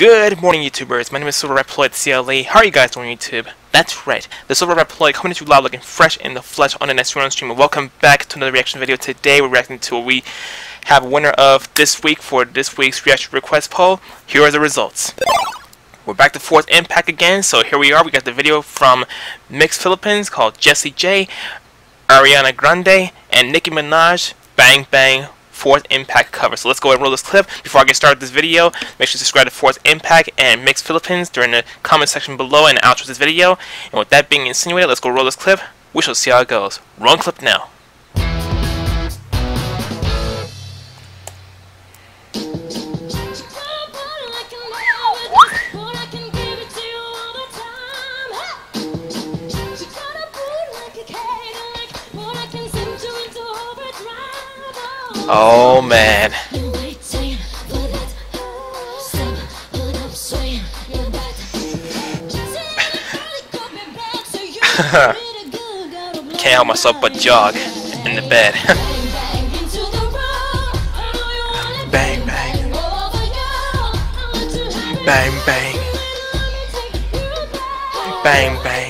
Good morning, YouTubers. My name is Silver Reploid CLE. How are you guys doing, YouTube? That's right, the Silver Reploid coming to you live looking fresh in the flesh on the next run stream. Welcome back to another reaction video. Today we're reacting to what we have a winner of this week for this week's reaction request poll. Here are the results. We're back to fourth impact again, so here we are. We got the video from MYX Philippines called Jessie J, Ariana Grande, and Nicki Minaj, Bang Bang Fourth Impact cover. So let's go ahead and roll this clip. Before I get started with this video, make sure to subscribe to Fourth Impact and MYX Philippines during the comment section below and outro this video. And with that being insinuated, let's go roll this clip. We shall see how it goes. Run clip now. Oh man. Can't help myself but jog in the bed. bang bang. Bang bang. Bang bang.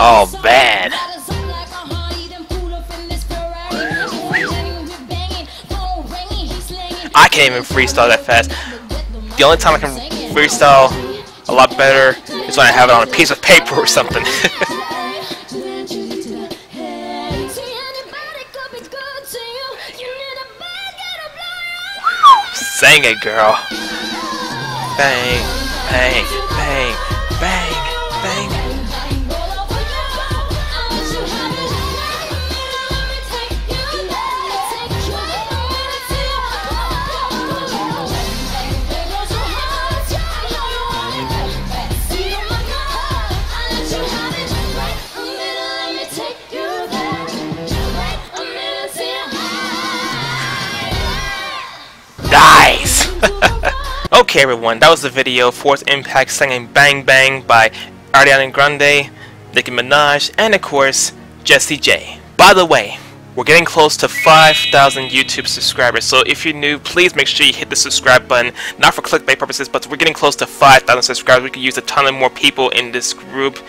Oh, bad. I can't even freestyle that fast. The only time I can freestyle a lot better is when I have it on a piece of paper or something. Sing it, girl. Bang, bang, bang, bang, bang. Nice! okay everyone, that was the video, Fourth Impact singing Bang Bang by Ariana Grande, Nicki Minaj, and of course, Jessie J. By the way, we're getting close to 5,000 YouTube subscribers, so if you're new, please make sure you hit the subscribe button, not for clickbait purposes, but we're getting close to 5,000 subscribers. We could use a ton of more people in this group.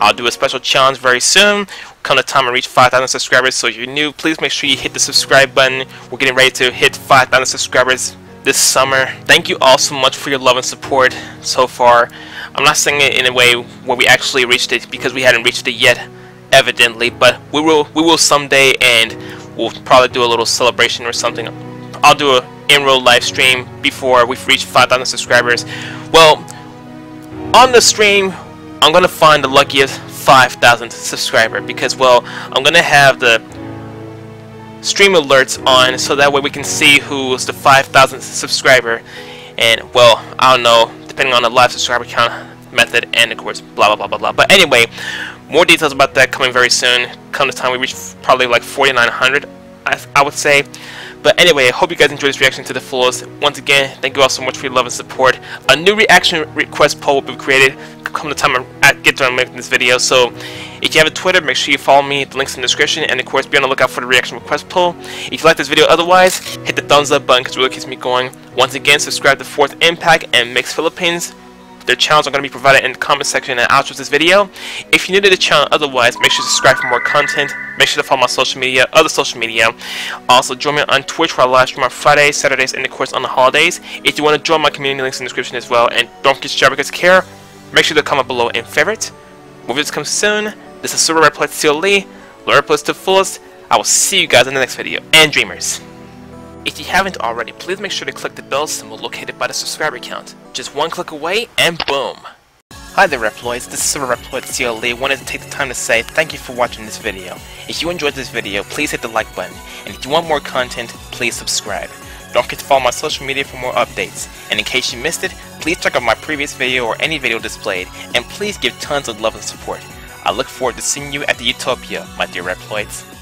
I'll do a special challenge very soon. Come the time to reach 5,000 subscribers, so if you're new, please make sure you hit the subscribe button. We're getting ready to hit 5,000 subscribers this summer. Thank you all so much for your love and support so far. I'm not saying it in a way where we actually reached it because we hadn't reached it yet evidently, but we will we will someday, and we'll probably do a little celebration or something. I'll do a in-real live stream before we've reached 5,000 subscribers. Well, on the stream, I'm gonna find the luckiest 5,000 subscriber because, well, I'm gonna have the stream alerts on so that way we can see who's the 5,000 subscriber, and well, I don't know, depending on the live subscriber count method, and of course, blah blah blah blah blah. But anyway. More details about that coming very soon. Come the time we reach probably like 4,900, I, I would say. But anyway, I hope you guys enjoyed this reaction to the fullest. Once again, thank you all so much for your love and support. A new reaction request poll will be created come the time I get done making this video. So if you have a Twitter, make sure you follow me. The link's in the description. And of course, be on the lookout for the reaction request poll. If you like this video otherwise, hit the thumbs up button because it really keeps me going. Once again, subscribe to Fourth Impact and MYX Philippines. Their channels are going to be provided in the comment section and outro of this video. If you're new to the channel otherwise, make sure to subscribe for more content. Make sure to follow my social media, other social media. Also, join me on Twitch where I live stream on Fridays, Saturdays, and of course on the holidays. If you want to join my community, links in the description as well. And don't forget to share because care. Make sure to comment below and favorite. Movies come soon. This is Super Reploid CLE. Learn Plus to fullest. I will see you guys in the next video. And dreamers. If you haven't already, please make sure to click the bell symbol located by the subscriber count. Just one click away, and boom! Hi there Reploids, this is Super Reploid CLE. wanted to take the time to say thank you for watching this video. If you enjoyed this video, please hit the like button, and if you want more content, please subscribe. Don't forget to follow my social media for more updates, and in case you missed it, please check out my previous video or any video displayed, and please give tons of love and support. I look forward to seeing you at the Utopia, my dear Reploids.